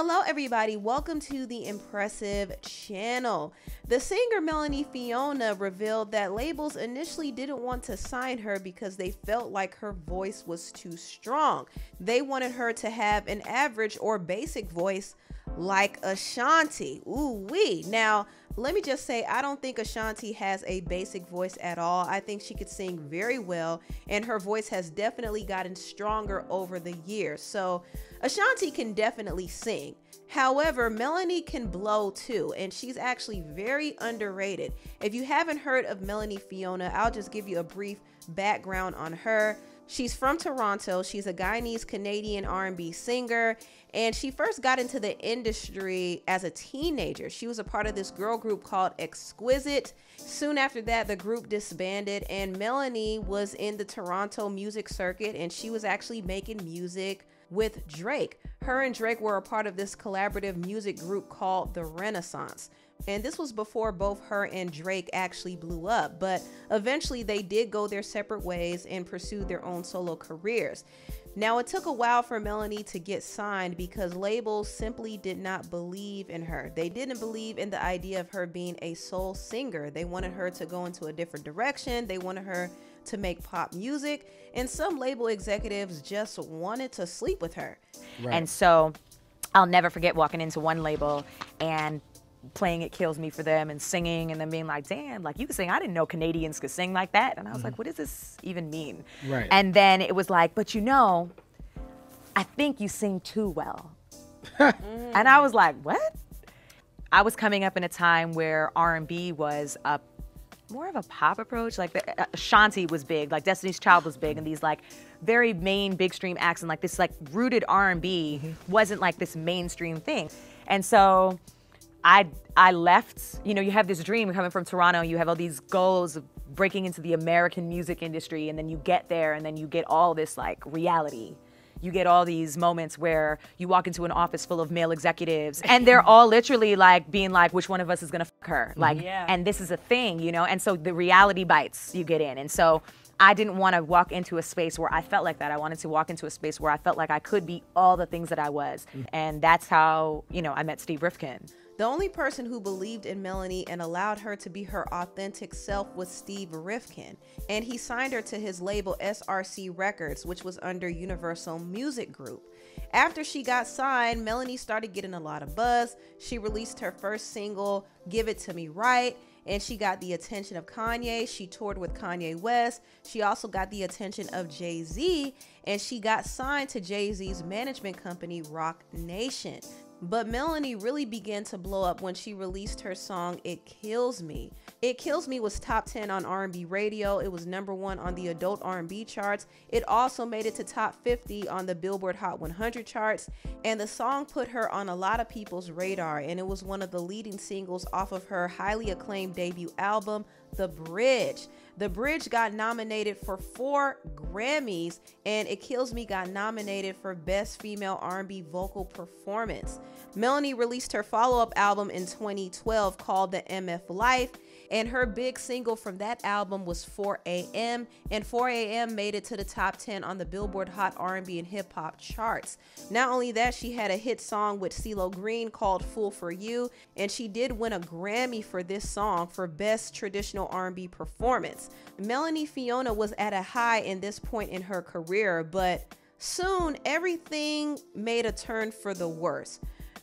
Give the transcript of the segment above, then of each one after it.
Hello, everybody. Welcome to the Empressive Channel. The singer Melanie Fiona revealed that labels initially didn't want to sign her because they felt like her voice was too strong. They wanted her to have an average or basic voice like Ashanti. Ooh, wee. Now, let me just say, I don't think Ashanti has a basic voice at all. I think she could sing very well, and her voice has definitely gotten stronger over the years. So, Ashanti can definitely sing. However, Melanie can blow too, and she's actually very underrated. If you haven't heard of Melanie Fiona, I'll just give you a brief background on her. She's from Toronto. She's a Guyanese Canadian R&B singer, and she first got into the industry as a teenager. She was a part of this girl group called Exquisite. Soon after that, the group disbanded, and Melanie was in the Toronto music circuit, and she was actually making music with Drake. Her and Drake were a part of this collaborative music group called The Renaissance. And this was before both her and Drake actually blew up, but eventually they did go their separate ways and pursue their own solo careers. Now, it took a while for Melanie to get signed because labels simply did not believe in her. They didn't believe in the idea of her being a soul singer. They wanted her to go into a different direction, they wanted her to make pop music, and some label executives just wanted to sleep with her. Right. And so I'll never forget walking into one label and playing It Kills Me for them and singing and then being like, damn, like you could sing. I didn't know Canadians could sing like that. And I was mm-hmm. like, what does this even mean? Right. And then it was like, but you know, I think you sing too well. and I was like, what? I was coming up in a time where R&B was a more of a pop approach. Like the, uh, Shanti was big, like Destiny's Child was big, and these like very main big stream acts and like this like rooted R&B mm-hmm. wasn't like this mainstream thing. And so I I left, you know, you have this dream coming from Toronto, you have all these goals of breaking into the American music industry and then you get there and then you get all this like reality you get all these moments where you walk into an office full of male executives and they're all literally like being like which one of us is going to fuck her mm-hmm. like yeah. and this is a thing you know and so the reality bites you get in and so I didn't want to walk into a space where I felt like that. I wanted to walk into a space where I felt like I could be all the things that I was. Mm-hmm. And that's how, you know, I met Steve Rifkin. The only person who believed in Melanie and allowed her to be her authentic self was Steve Rifkin, and he signed her to his label SRC Records, which was under Universal Music Group. After she got signed, Melanie started getting a lot of buzz. She released her first single, Give It To Me Right, and she got the attention of Kanye. She toured with Kanye West. She also got the attention of Jay Z, and she got signed to Jay Z's management company, Roc Nation. But Melanie really began to blow up when she released her song It Kills Me. It Kills Me was top 10 on R&B radio. It was number 1 on the adult R&B charts. It also made it to top 50 on the Billboard Hot 100 charts, and the song put her on a lot of people's radar and it was one of the leading singles off of her highly acclaimed debut album, The Bridge. The Bridge got nominated for 4 Grammys and It Kills Me got nominated for Best Female R&B Vocal Performance. Melanie released her follow-up album in 2012 called The MF Life and her big single from that album was 4 a.m. and 4 a.m. made it to the top 10 on the Billboard Hot R&B and Hip Hop charts. Not only that, she had a hit song with CeeLo Green called Fool for You, and she did win a Grammy for this song for Best Traditional R&B Performance. Melanie Fiona was at a high in this point in her career, but soon everything made a turn for the worse.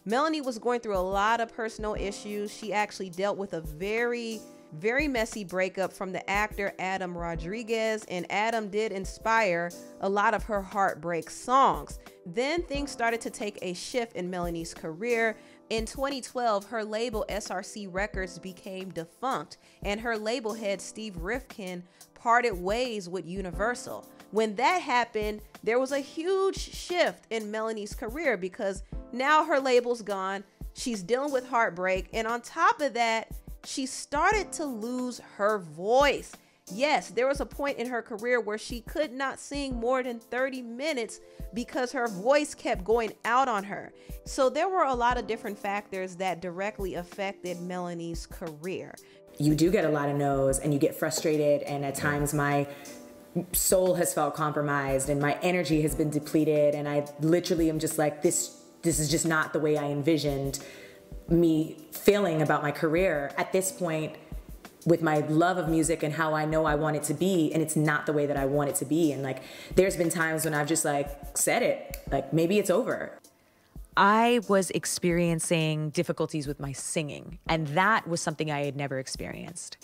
Melanie was going through a lot of personal issues. She actually dealt with a very very messy breakup from the actor Adam Rodriguez, and Adam did inspire a lot of her heartbreak songs. Then things started to take a shift in Melanie's career. In 2012, her label SRC Records became defunct, and her label head Steve Rifkin parted ways with Universal. When that happened, there was a huge shift in Melanie's career because now her label's gone. She's dealing with heartbreak, and on top of that, she started to lose her voice. Yes, there was a point in her career where she could not sing more than 30 minutes because her voice kept going out on her. So there were a lot of different factors that directly affected Melanie's career. You do get a lot of no's and you get frustrated, and at times my soul has felt compromised and my energy has been depleted, and I literally am just like, this this is just not the way I envisioned me feeling about my career at this point with my love of music and how I know I want it to be and it's not the way that I want it to be and like there's been times when I've just like said it like maybe it's over I was experiencing difficulties with my singing, and that was something I had never experienced.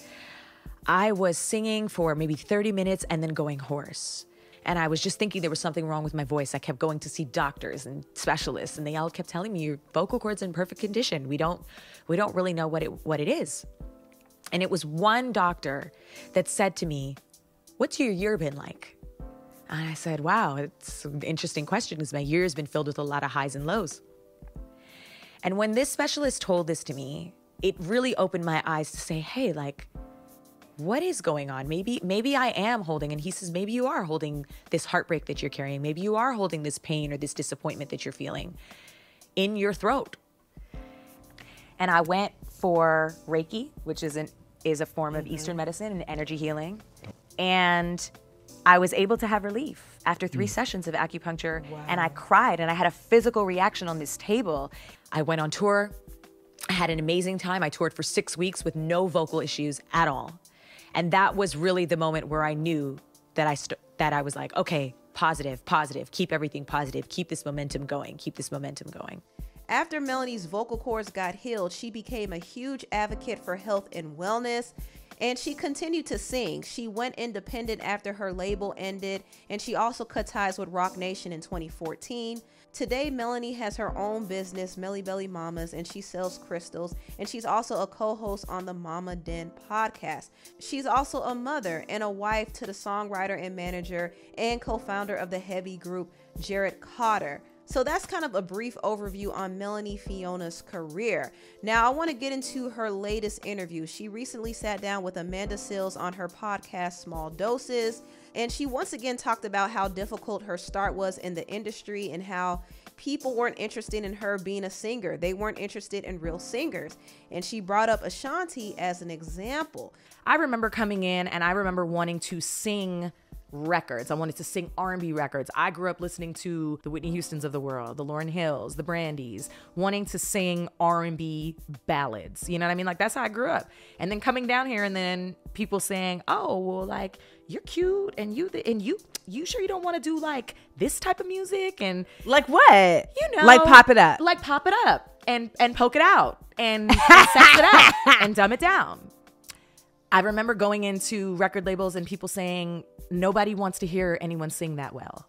I was singing for maybe 30 minutes and then going hoarse. And I was just thinking there was something wrong with my voice. I kept going to see doctors and specialists, and they all kept telling me your vocal cords in perfect condition. We don't, we don't really know what it what it is. And it was one doctor that said to me, "What's your year been like?" And I said, wow, it's an interesting question because my year has been filled with a lot of highs and lows. And when this specialist told this to me, it really opened my eyes to say, hey, like, what is going on? Maybe, maybe I am holding, and he says, maybe you are holding this heartbreak that you're carrying. Maybe you are holding this pain or this disappointment that you're feeling in your throat. And I went for Reiki, which is an is a form of mm-hmm. Eastern medicine and energy healing. And I was able to have relief after three mm. sessions of acupuncture, and I cried and I had a physical reaction on this table. I went on tour. I had an amazing time. I toured for six weeks with no vocal issues at all. And that was really the moment where I knew that I st- that I was like, okay, positive, positive, keep everything positive, keep this momentum going, keep this momentum going. After Melanie's vocal cords got healed, she became a huge advocate for health and wellness and she continued to sing. She went independent after her label ended, and she also cut ties with Roc Nation in 2014. Today, Melanie has her own business, Melly Belly Mamas, and she sells crystals. And she's also a co host on the Mama Den podcast. She's also a mother and a wife to the songwriter and manager and co founder of the heavy group, Jared Cotter. So that's kind of a brief overview on Melanie Fiona's career. Now, I want to get into her latest interview. She recently sat down with Amanda Seales on her podcast, Small Doses, and she once again talked about how difficult her start was in the industry and how people weren't interested in her being a singer. They weren't interested in real singers. And she brought up Ashanti as an example. I remember coming in and I remember wanting to sing records. I wanted to sing R&B records. I grew up listening to the Whitney Houstons of the world, the Lauryn Hills, the Brandys, wanting to sing R&B ballads. You know what I mean? Like that's how I grew up. And then coming down here and then people saying, "Oh, well like you're cute and you the, and you you sure you don't want to do like this type of music and like what? You know, like pop it up. Like pop it up and and poke it out and, and sex it up and dumb it down. I remember going into record labels and people saying nobody wants to hear anyone sing that well.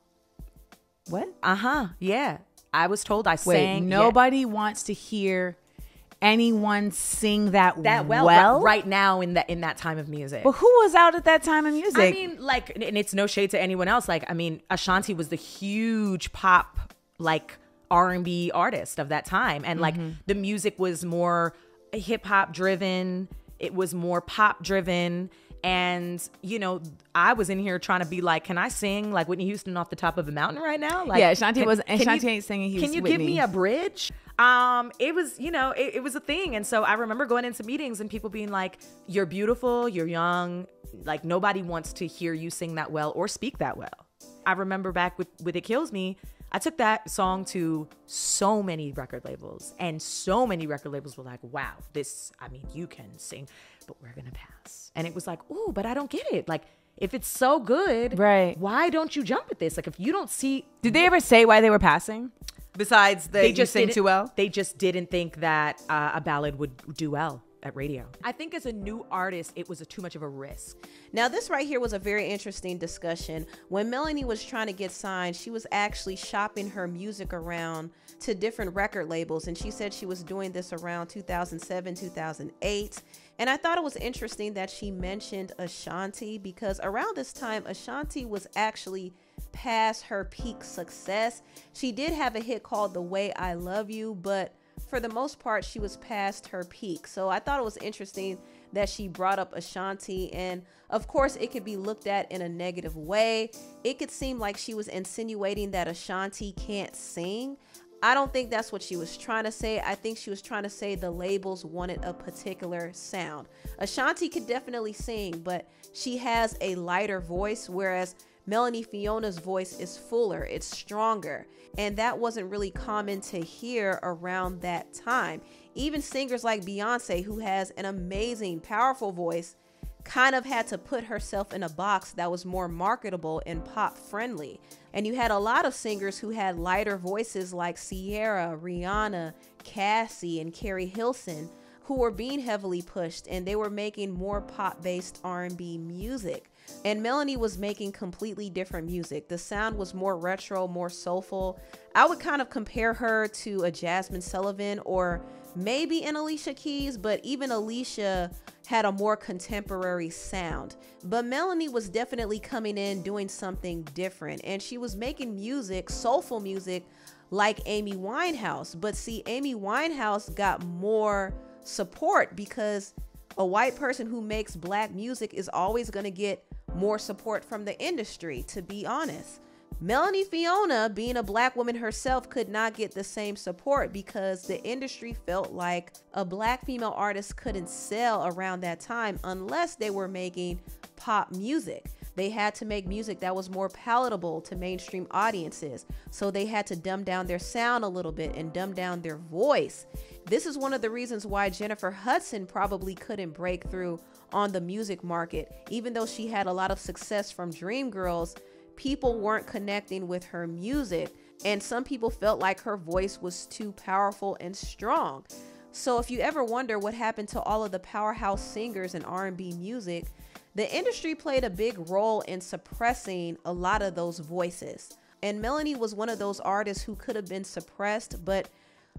What? Uh huh. Yeah. I was told I Wait, sang. nobody yeah. wants to hear anyone sing that that well, well? right now in that in that time of music. But who was out at that time of music? I mean, like, and it's no shade to anyone else. Like, I mean, Ashanti was the huge pop like R and B artist of that time, and like mm-hmm. the music was more hip hop driven. It was more pop driven, and you know i was in here trying to be like can i sing like whitney houston off the top of a mountain right now? Like yeah shanti was and shanti ain't singing can you whitney. give me. a bridge? Um it was you know it, it was a thing. And so i remember going into meetings and people being like you're beautiful you're young like nobody wants to hear you sing that well or speak that well. I remember back with with it kills me I took that song to so many record labels, and so many record labels were like, wow, this, I mean, you can sing but we're gonna pass. And it was like, oh, but I don't get it. Like, if it's so good, right? Why don't you jump at this? Like, if you don't see, did they ever say why they were passing? Besides, the, they just sing too well. They just didn't think that uh, a ballad would do well at radio. I think as a new artist, it was a, too much of a risk. Now, this right here was a very interesting discussion. When Melanie was trying to get signed, she was actually shopping her music around to different record labels, and she said she was doing this around 2007, 2008. And I thought it was interesting that she mentioned Ashanti because around this time, Ashanti was actually past her peak success. She did have a hit called The Way I Love You, but for the most part, she was past her peak. So I thought it was interesting that she brought up Ashanti. And of course, it could be looked at in a negative way. It could seem like she was insinuating that Ashanti can't sing. I don't think that's what she was trying to say. I think she was trying to say the labels wanted a particular sound. Ashanti could definitely sing, but she has a lighter voice, whereas Melanie Fiona's voice is fuller, it's stronger. And that wasn't really common to hear around that time. Even singers like Beyonce, who has an amazing, powerful voice, kind of had to put herself in a box that was more marketable and pop friendly. And you had a lot of singers who had lighter voices like Ciara, Rihanna, Cassie, and Keri Hilson who were being heavily pushed and they were making more pop-based R&B music. And Melanie was making completely different music. The sound was more retro, more soulful. I would kind of compare her to a Jazmine Sullivan or maybe an Alicia Keys, but even Alicia had a more contemporary sound. But Melanie was definitely coming in doing something different, and she was making music, soulful music, like Amy Winehouse. But see, Amy Winehouse got more support because a white person who makes black music is always going to get more support from the industry, to be honest. Melanie Fiona, being a black woman herself, could not get the same support because the industry felt like a black female artist couldn't sell around that time unless they were making pop music. They had to make music that was more palatable to mainstream audiences. So they had to dumb down their sound a little bit and dumb down their voice. This is one of the reasons why Jennifer Hudson probably couldn't break through on the music market. Even though she had a lot of success from Dreamgirls, people weren't connecting with her music. And some people felt like her voice was too powerful and strong. So if you ever wonder what happened to all of the powerhouse singers in R&B music, the industry played a big role in suppressing a lot of those voices. And Melanie was one of those artists who could have been suppressed, but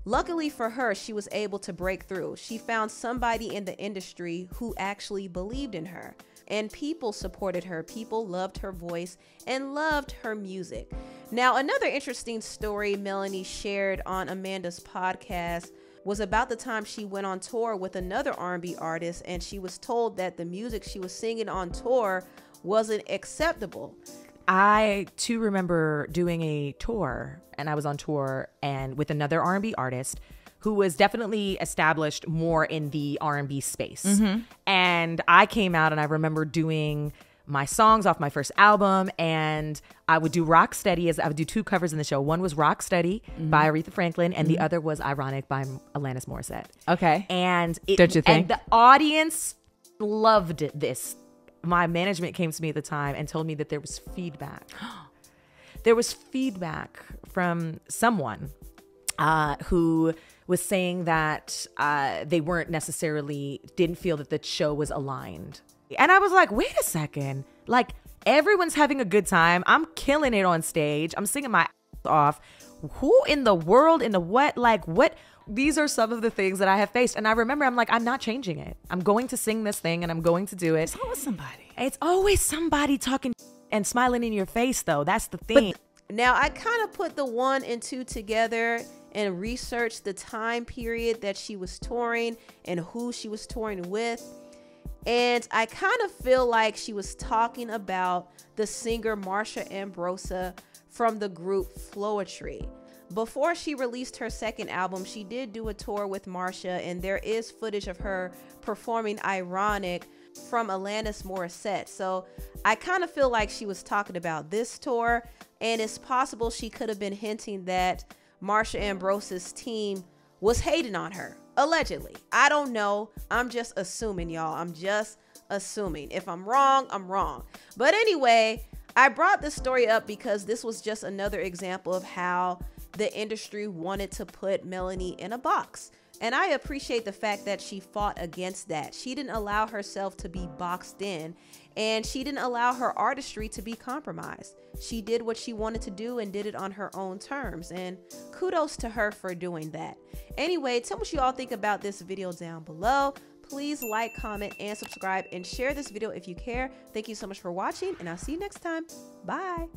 luckily for her, she was able to break through. She found somebody in the industry who actually believed in her. And people supported her. People loved her voice and loved her music. Now, another interesting story Melanie shared on Amanda's podcast was about the time she went on tour with another R&B artist and she was told that the music she was singing on tour wasn't acceptable. I too remember doing a tour and I was on tour and with another R&B artist who was definitely established more in the R&B space. Mm-hmm. And I came out and I remember doing my songs off my first album and I would do Rock Steady as I would do two covers in the show. One was Rock Steady mm-hmm. by Aretha Franklin and mm-hmm. the other was Ironic by Alanis Morissette. Okay. And it, don't you think? And the audience loved this. My management came to me at the time and told me that there was feedback. there was feedback from someone uh, who was saying that uh, they weren't necessarily didn't feel that the show was aligned and I was like, wait a second. Like, everyone's having a good time. I'm killing it on stage. I'm singing my ass off. Who in the world, in the what? Like, what? These are some of the things that I have faced. And I remember I'm like, I'm not changing it. I'm going to sing this thing and I'm going to do it. It's always somebody. It's always somebody talking and smiling in your face, though. That's the thing. But now, I kind of put the one and two together and researched the time period that she was touring and who she was touring with. And I kind of feel like she was talking about the singer Marsha Ambrosius from the group Floetry. Before she released her second album, she did do a tour with Marsha, and there is footage of her performing Ironic from Alanis Morissette. So I kind of feel like she was talking about this tour, and it's possible she could have been hinting that Marsha Ambrosius' team was hating on her Allegedly. I don't know. I'm just assuming, y'all. I'm just assuming. If I'm wrong, I'm wrong. But anyway, I brought this story up because this was just another example of how the industry wanted to put Melanie in a box. And I appreciate the fact that she fought against that. She didn't allow herself to be boxed in and she didn't allow her artistry to be compromised. She did what she wanted to do and did it on her own terms. And kudos to her for doing that. Anyway, tell me what you all think about this video down below. Please like, comment, and subscribe and share this video if you care. Thank you so much for watching and I'll see you next time. Bye.